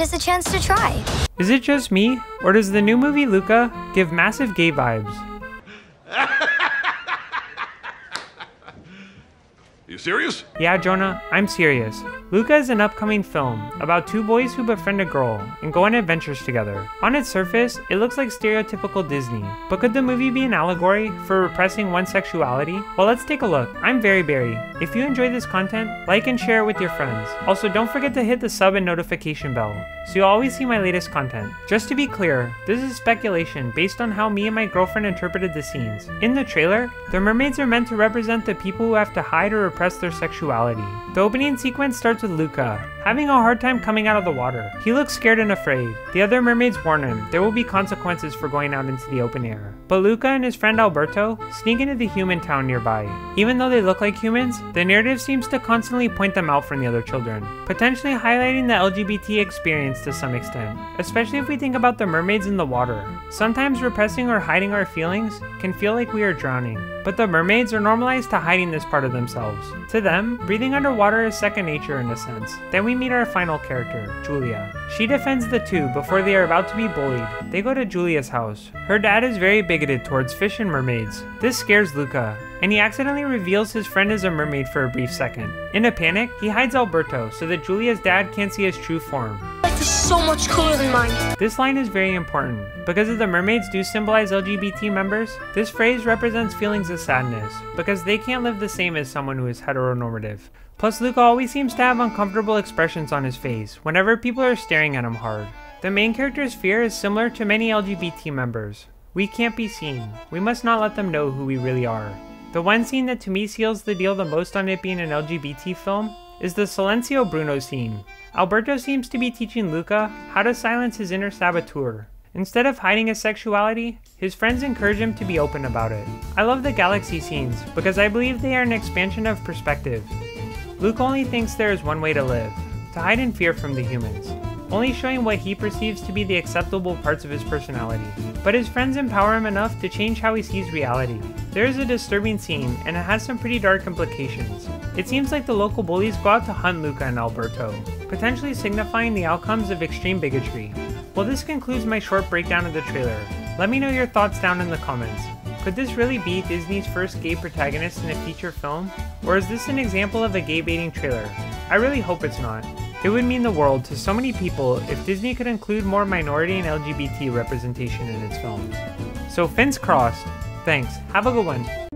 a chance to try. Is it just me, or does the new movie Luca give massive gay vibes? You serious? Yeah, Jonah, I'm serious. Luca is an upcoming film about two boys who befriend a girl and go on adventures together. On its surface, it looks like stereotypical Disney, but could the movie be an allegory for repressing one's sexuality? Well, let's take a look. I'm Very Barry. If you enjoy this content, like and share it with your friends. Also, don't forget to hit the sub and notification bell so you'll always see my latest content. Just to be clear, this is speculation based on how me and my girlfriend interpreted the scenes. In the trailer, the mermaids are meant to represent the people who have to hide or their sexuality. The opening sequence starts with Luca, having a hard time coming out of the water. He looks scared and afraid. The other mermaids warn him there will be consequences for going out into the open air. But Luca and his friend Alberto sneak into the human town nearby. Even though they look like humans, the narrative seems to constantly point them out from the other children, potentially highlighting the LGBT experience to some extent, especially if we think about the mermaids in the water. Sometimes repressing or hiding our feelings can feel like we are drowning, but the mermaids are normalized to hiding this part of themselves. To them, breathing underwater is second nature in a sense. Then we meet our final character, Giulia. She defends the two before they are about to be bullied. They go to Giulia's house. Her dad is very bigoted towards fish and mermaids. This scares Luca, and he accidentally reveals his friend is a mermaid for a brief second. In a panic, he hides Alberto so that Giulia's dad can't see his true form. Is so much cooler than mine. This line is very important. Because if the mermaids do symbolize LGBT members, this phrase represents feelings of sadness, because they can't live the same as someone who is heteronormative. Plus, Luca always seems to have uncomfortable expressions on his face whenever people are staring at him hard. The main character's fear is similar to many LGBT members. We can't be seen. We must not let them know who we really are. The one scene that to me seals the deal the most on it being an LGBT film is the Silencio Bruno scene. Alberto seems to be teaching Luca how to silence his inner saboteur. Instead of hiding his sexuality, his friends encourage him to be open about it. I love the galaxy scenes because I believe they are an expansion of perspective. Luke only thinks there is one way to live, to hide in fear from the humans, only showing what he perceives to be the acceptable parts of his personality. But his friends empower him enough to change how he sees reality. There is a disturbing scene, and it has some pretty dark implications. It seems like the local bullies go out to hunt Luca and Alberto, potentially signifying the outcomes of extreme bigotry. Well, this concludes my short breakdown of the trailer. Let me know your thoughts down in the comments. Could this really be Disney's first gay protagonist in a feature film? Or is this an example of a gay baiting trailer? I really hope it's not. It would mean the world to so many people if Disney could include more minority and LGBT representation in its films. So, fins crossed. Thanks. Have a good one.